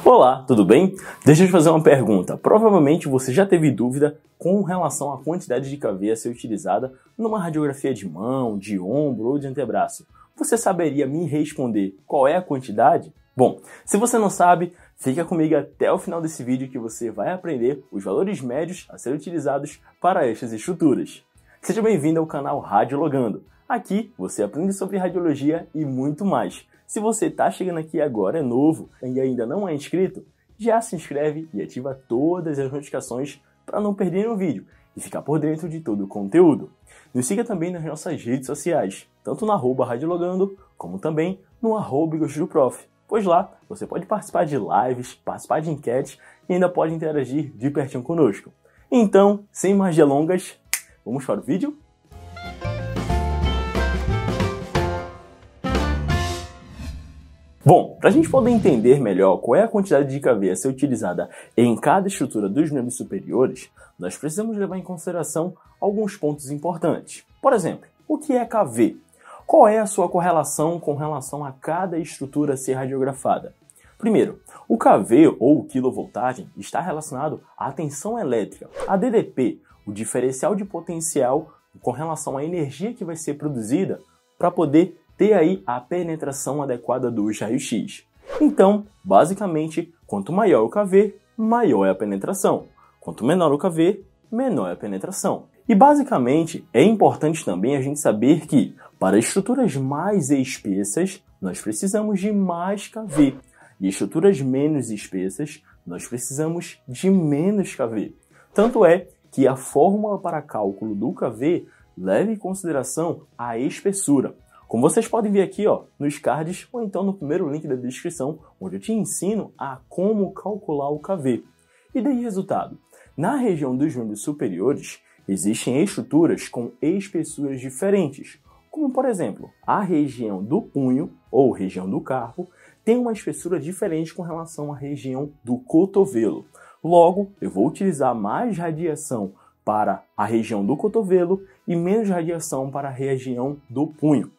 Olá, tudo bem? Deixa eu te fazer uma pergunta. Provavelmente você já teve dúvida com relação à quantidade de KV a ser utilizada numa radiografia de mão, de ombro ou de antebraço. Você saberia me responder qual é a quantidade? Bom, se você não sabe, fica comigo até o final desse vídeo que você vai aprender os valores médios a serem utilizados para estas estruturas. Seja bem-vindo ao canal Radiologando. Aqui você aprende sobre radiologia e muito mais. Se você está chegando aqui agora, é novo e ainda não é inscrito, já se inscreve e ativa todas as notificações para não perder nenhum vídeo e ficar por dentro de todo o conteúdo. Nos siga também nas nossas redes sociais, tanto na arroba Radiologando, como também no arroba Prof. Pois lá você pode participar de lives, participar de enquetes e ainda pode interagir de pertinho conosco. Então, sem mais delongas, vamos para o vídeo? Bom, para a gente poder entender melhor qual é a quantidade de KV a ser utilizada em cada estrutura dos membros superiores, nós precisamos levar em consideração alguns pontos importantes. Por exemplo, o que é KV? Qual é a sua correlação com relação a cada estrutura a ser radiografada? Primeiro, o KV ou quilovoltagem está relacionado à tensão elétrica, a DDP, o diferencial de potencial com relação à energia que vai ser produzida para poder ter aí a penetração adequada dos raios-x. Então, basicamente, quanto maior o KV, maior é a penetração. Quanto menor o KV, menor é a penetração. E basicamente, é importante também a gente saber que, para estruturas mais espessas, nós precisamos de mais KV. E estruturas menos espessas, nós precisamos de menos KV. Tanto é que a fórmula para cálculo do KV leva em consideração a espessura. Como vocês podem ver aqui ó, nos cards ou então no primeiro link da descrição, onde eu te ensino a como calcular o KV. E daí resultado? Na região dos membros superiores, existem estruturas com espessuras diferentes, como por exemplo, a região do punho ou região do carpo tem uma espessura diferente com relação à região do cotovelo. Logo, eu vou utilizar mais radiação para a região do cotovelo e menos radiação para a região do punho.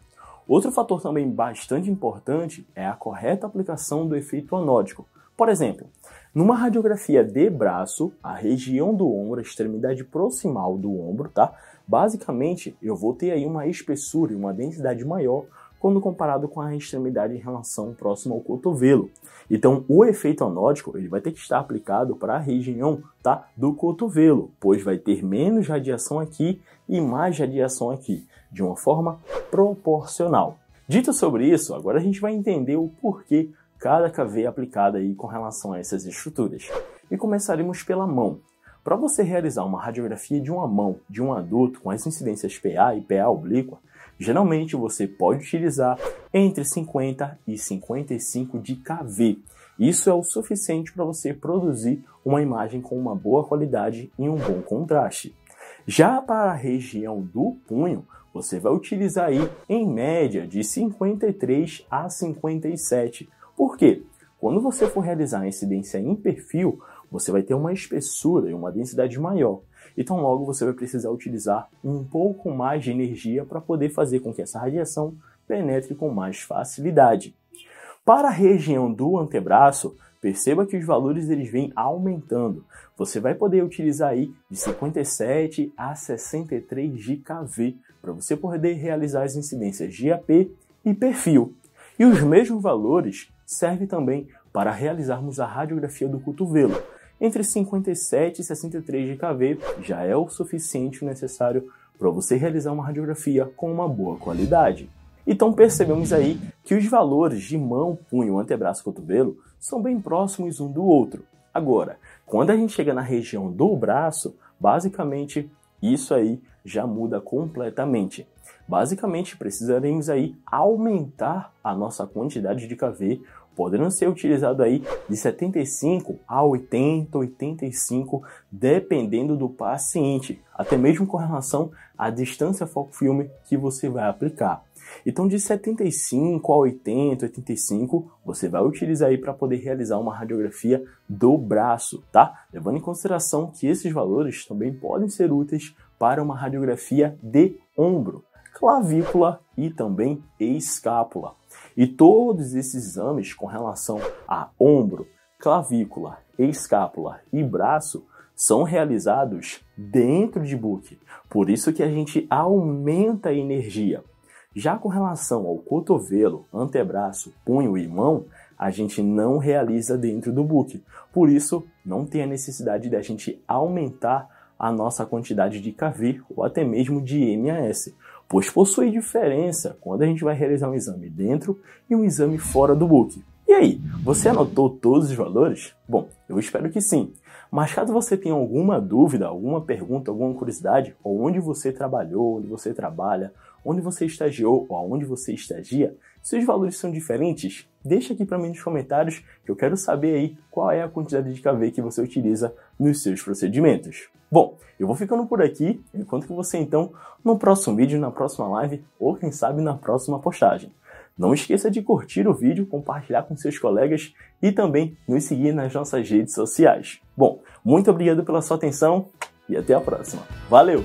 Outro fator também bastante importante é a correta aplicação do efeito anódico. Por exemplo, numa radiografia de braço, a região do ombro, a extremidade proximal do ombro, tá? Basicamente, eu vou ter aí uma espessura e uma densidade maior quando comparado com a extremidade em relação próxima ao cotovelo. Então, o efeito anódico ele vai ter que estar aplicado para a região tá, do cotovelo, pois vai ter menos radiação aqui e mais radiação aqui, de uma forma proporcional. Dito sobre isso, agora a gente vai entender o porquê cada KV é aplicado aí com relação a essas estruturas. E começaremos pela mão. Para você realizar uma radiografia de uma mão de um adulto com as incidências PA e PA oblíqua, Geralmente você pode utilizar entre 50 e 55 de kV. Isso é o suficiente para você produzir uma imagem com uma boa qualidade e um bom contraste. Já para a região do punho, você vai utilizar aí em média de 53 a 57. Por quê? Quando você for realizar a incidência em perfil, você vai ter uma espessura e uma densidade maior. Então, logo você vai precisar utilizar um pouco mais de energia para poder fazer com que essa radiação penetre com mais facilidade. Para a região do antebraço, perceba que os valores eles vêm aumentando. Você vai poder utilizar aí de 57 a 63 de kV para você poder realizar as incidências de AP e perfil. E os mesmos valores servem também para realizarmos a radiografia do cotovelo entre 57 e 63 de kV já é o suficiente necessário para você realizar uma radiografia com uma boa qualidade. Então percebemos aí que os valores de mão, punho, antebraço cotovelo são bem próximos um do outro. Agora, quando a gente chega na região do braço, basicamente isso aí já muda completamente. Basicamente, precisaremos aí aumentar a nossa quantidade de KV poderão ser utilizados aí de 75 a 80, 85, dependendo do paciente, até mesmo com relação à distância foco-filme que você vai aplicar. Então, de 75 a 80, 85, você vai utilizar aí para poder realizar uma radiografia do braço, tá? Levando em consideração que esses valores também podem ser úteis para uma radiografia de ombro, clavícula e também escápula. E todos esses exames com relação a ombro, clavícula, escápula e braço são realizados dentro de book. Por isso que a gente aumenta a energia. Já com relação ao cotovelo, antebraço, punho e mão, a gente não realiza dentro do book. Por isso, não tem a necessidade de a gente aumentar a nossa quantidade de KV ou até mesmo de MAS, pois possui diferença quando a gente vai realizar um exame dentro e um exame fora do book. E aí, você anotou todos os valores? Bom, eu espero que sim. Mas caso você tenha alguma dúvida, alguma pergunta, alguma curiosidade, ou onde você trabalhou, onde você trabalha, onde você estagiou ou aonde você estagia, se os valores são diferentes, deixa aqui para mim nos comentários que eu quero saber aí qual é a quantidade de KV que você utiliza nos seus procedimentos. Bom, eu vou ficando por aqui, enquanto que você então no próximo vídeo, na próxima live ou quem sabe na próxima postagem. Não esqueça de curtir o vídeo, compartilhar com seus colegas e também nos seguir nas nossas redes sociais. Bom, muito obrigado pela sua atenção e até a próxima. Valeu!